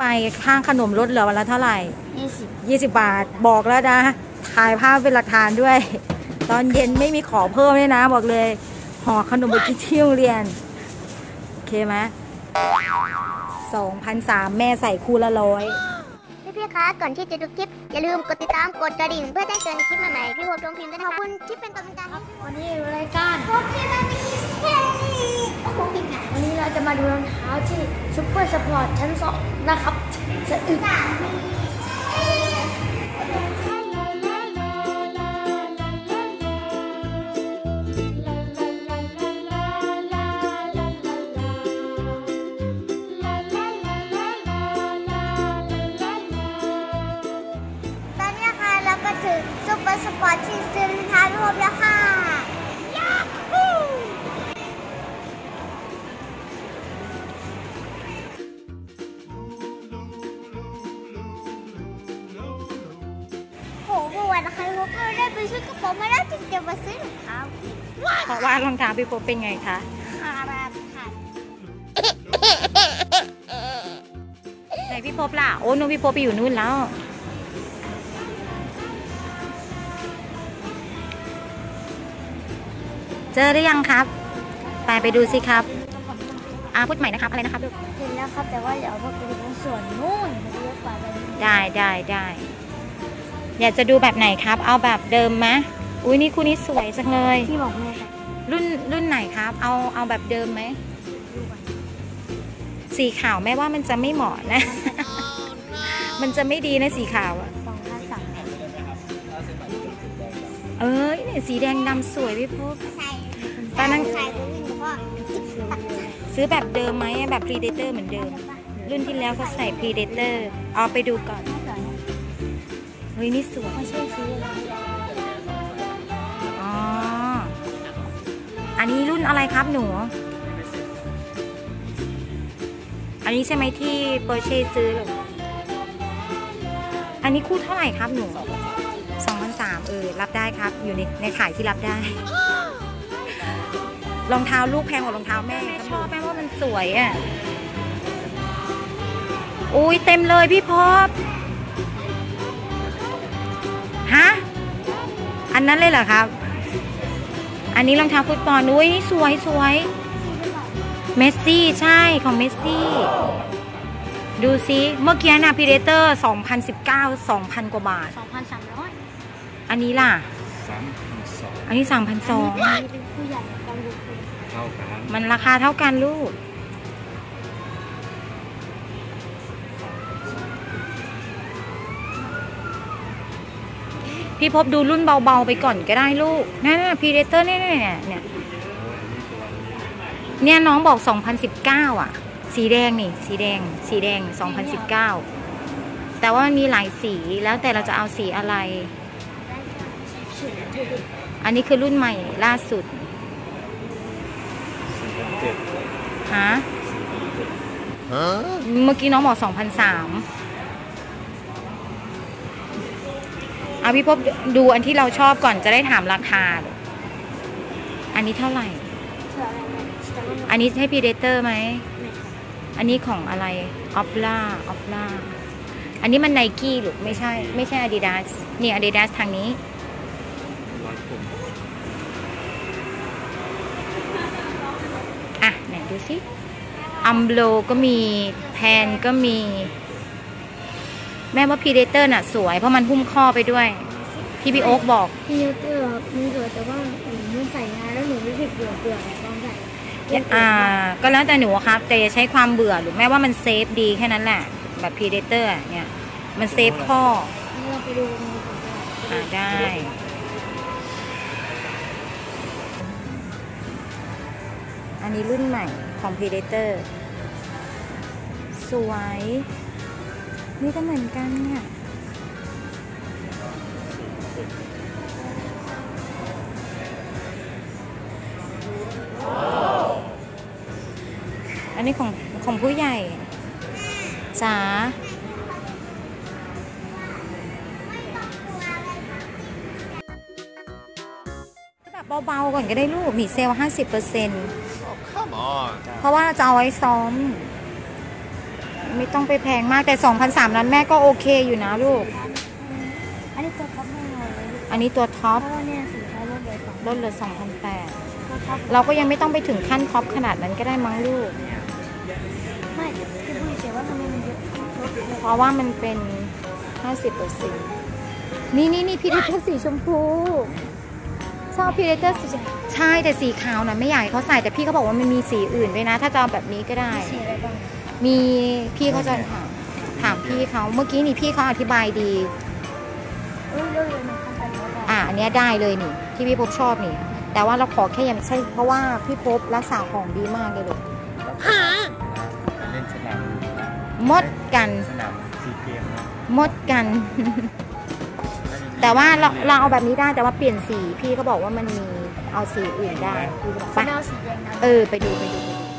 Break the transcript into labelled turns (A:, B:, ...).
A: ไปข้างขนมลดเหลือวันละเท่าไหร่
B: ยี่สิบ
A: ยี่สิบบาทบอกแล้วนะ ถ่ายภาพเป็นหลักฐานด้วย ตอนเย็นไม่มีขอเพิ่มเลยนะ บอกเลยห่อขนมไปกินที่โรงเรียน โอเคไหมสองพันสามแม่ใส่คู่ละร้อย
B: พี่พี่ๆคะก่อนที่จะดูคลิป อย่าลืมกดติดตามกดกระดิ่ง เพื่อแจ้งเตือนคลิปใหม่ๆพี่พบลงพิมพ์ด้วยนะขอบคุณที่เป็นกำลังใจให้วันนี้รายการพบที่มันมีเฮ้วันนี้เราจะมาดูรองเท้าที่ Supersports ชั้นสองนะครับจะอึดตอนนี้นะคะเราก็ถึง Supersports ที่ซื้อรองเท้าพี่ภพแล้วค่ะ อวานนะคะผมก็ได้ไปซื้อกระเป๋ามาแล้วจึงจะมาซื้อรองเท้า
A: เพราะว่ารองเท้าพี่โปเป็นไงคะ
B: คาราคัน
A: ไหนพี่พบล่ะโอ้นูนพี่พบไปอยู่นู่นแล้วเจอหรือยังครับ ไปไปดูสิครับอาพูดใหม่นะครับอะไรนะครับลูก
B: เห็นแล้วครับแต่ว่าเดี๋ยวพวกไปดูตรงส่วนนู่นมันจะเยอะกว่าเลย
A: ได้ได้ได้ อยากจะดูแบบไหนครับ เอาแบบเดิมไหมอุ้ยนี่คู่นี้สวยจังเลย
B: ที่บอกแม่ค่ะ
A: รุ่นรุ่นไหนครับ เอาเอาแบบเดิมไหม
B: ดูก่อน
A: สีขาวแม่ว่ามันจะไม่เหมาะนะ มันจะไม่ดีนะสีขาวอะ
B: สองพันสาม
A: เอ้ยเนี่ยสีแดงดำสวยพี่พบ
B: ใส่
A: ตอนนั้น
B: ใส่ตัวนี้เพราะ
A: ซื้อแบบเดิมไหมแบบ Predator เหมือนเดิม รุ่นที่แล้วเขาใส่ Predator เอาไปดูก่อนเฮ้ยนี่สวย
B: ไม่ใช่ซื้อเลย
A: อ๋อ อันนี้รุ่นอะไรครับหนู อันนี้ใช่ไหมที่เปอร์เช่ซื้อหรืออันนี้คู่เท่าไหร่ครับหนูสองพันสามเออ รับได้ครับ อยู่ในในขายที่รับได้ รองเท้าลูกแพงกว่ารองเท้าแม่แม่ชอบแม่ว่ามันสวยอะ อุ้ยเต็มเลยพี่ภพ ฮะ อันนั้นเลยเหรอครับ อันนี้รองเท้าฟุตบอลอุ้ยนี่สวยสวยเมสซี่ใช่ของเมสซี่ ดูซิเมื่อกี้นะ Predator 2019 2,000 กว่าบาท
B: สองพันสามร้อย
A: อันนี้ล่ะ
C: สามพันสอง
A: อันนี้3,200
B: เป็นผู้ใหญ่ต้องดูคุณ
C: เท่ากัน
A: มันราคาเท่ากันลูก พี่พบดูรุ่นเบาๆไปก่อนก็ได้ลูกนั่นพีเดเตอร์เนี่ยเนี่ยเนี่ยน้องบอก 2019 อะ สีแดงนี่ สีแดง สีแดง 2019 แต่ว่ามันมีหลายสีแล้วแต่เราจะเอาสีอะไร อันนี้คือรุ่นใหม่ล่าสุดฮะเมื่อกี้น้องบอก 2003 เอาพี่พบดูอันที่เราชอบก่อนจะได้ถามราคา อันนี้เท่าไหร่
B: เธออะไรนะจะไม่
A: อันนี้ใช่พีเดเตอร์ไหม อันนี้ของอะไรออฟล่าออฟล่าอันนี้มันไนกี้หรือไม่ใช่ ไม่ใช่อาดิดาสนี่อาดิดาสทางนี้
C: ร้อยกลุ่ม
A: อะ ไหนดูสิอัมโบลก็มีแพนก็มี แม่ว่าพีเดเตอร์น่ะสวยเพราะมันหุ้มข้อไปด้วย ที่พี่โอ๊กบอก
B: พี่นิวเตอร์ครับมันสวยแต่ว่าหนูไม่ใส่งานแล้วหนูรู้สึกเบื่อเบื่อลองใส่
A: อ่า ก็แล้วแต่หนูครับ แต่อย่าใช้ความเบื่อหรือแม่ว่ามัน save ดีแค่นั้นแหละแบบ Predator เนี่ย มัน save ข้อ
B: เราไปดูกันดีกว่า
A: อ่าได้อันนี้รุ่นใหม่ของ Predator สวย นี่ก็เหมือนกันเนี่ยอันนี้ของของผู้ใหญ่จ๋าแบบเบาๆก่อนก็ได้ลูกมีเซลล์50%
C: come on
A: เพราะว่าจะเอาไว้ซ้อม ไม่ต้องไปแพงมากแต่2,003นั้นแม่ก็โอเคอยู่นะลูก
B: อันนี้ตัวท็อปไม่เอาเลย
A: อันนี้ตัวท็อป
B: เพราะว่าเนี่ยสีเขาลดเลยสอง
A: ลดเหลือ2,008
B: ตัวท็อป
A: เราก็ยังไม่ต้องไปถึงขั้นท็อปขนาดนั้นก็ได้มั้งลูก
B: ไม่ที่พูดเฉยๆว่าทำไมมันเยอะลดเยอะ
A: เพราะว่ามันเป็น 50%นี่นี่นี่พีเดเตอร์สีชมพู ชอบพีเดเตอร์สีชมพูใช่แต่สีขาวนะไม่อยากให้เขาใส่แต่พี่เขาบอกว่ามันมีสีอื่นด้วยนะ ถ้าจะเอาแบบนี้ก็ได้
B: สีอะไรบ้าง
A: มีพี่เขาจะถามถามพี่เขาเมื่อกี้นี่พี่เขาอธิบายดี
B: เอ้ยเร็วเลยมันเข้าไปแล้วบอก
A: อะอันเนี้ยได้เลยนี่ ที่พี่พบชอบนี่ แต่ว่าเราขอแค่ยังไม่ใช่ เพราะว่าพี่พบรักษาของดีมากเลยลูก
C: เล่นสนาม
A: หมดกัน
C: สนามซีเกมนะ
A: หมดกัน แต่ว่าเราเราเอาแบบนี้ได้แต่ว่าเปลี่ยนสีพี่เขาบอกว่ามันมีเอาสีอื่นได้พี่ก็บอกไป
B: ไม่เอาสีแดงนะ
A: เออไปดูไปดูไปดู